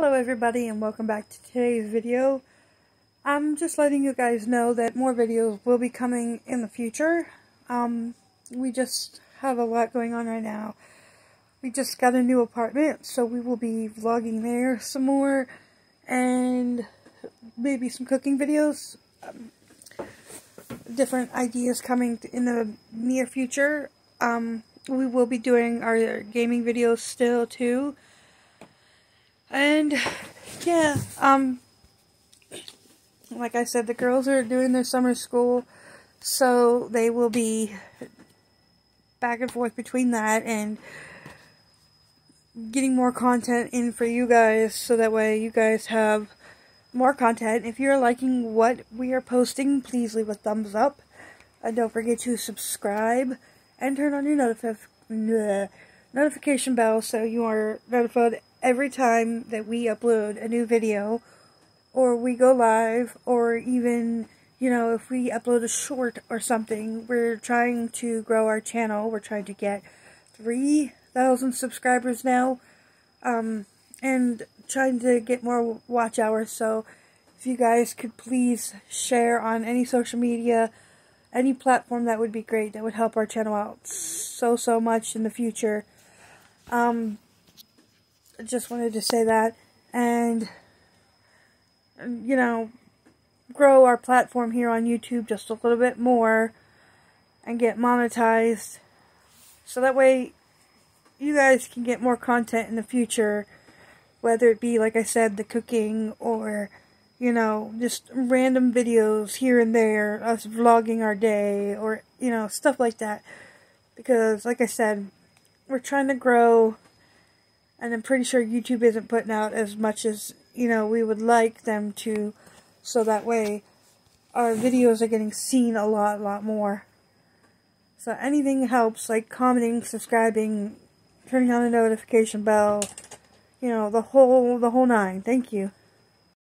Hello everybody and welcome back to today's video. I'm just letting you guys know that more videos will be coming in the future. Um, we just have a lot going on right now. We just got a new apartment, so we will be vlogging there some more and maybe some cooking videos. Um, different ideas coming in the near future. Um, we will be doing our gaming videos still too. And yeah, um like I said, the girls are doing their summer school, so they will be back and forth between that and getting more content in for you guys so that way you guys have more content. If you're liking what we are posting, please leave a thumbs up. And don't forget to subscribe and turn on your notif notification bell so you are notified every time that we upload a new video or we go live or even you know if we upload a short or something we're trying to grow our channel. We're trying to get 3,000 subscribers now um, and trying to get more watch hours. So if you guys could please share on any social media any platform that would be great. That would help our channel out so so much in the future. Um just wanted to say that and you know grow our platform here on YouTube just a little bit more and get monetized. So that way you guys can get more content in the future whether it be like I said the cooking or you know just random videos here and there us vlogging our day or you know stuff like that. Because like I said we're trying to grow and I'm pretty sure YouTube isn't putting out as much as, you know, we would like them to, so that way our videos are getting seen a lot, a lot more. So anything helps, like commenting, subscribing, turning on the notification bell, you know, the whole, the whole nine. Thank you.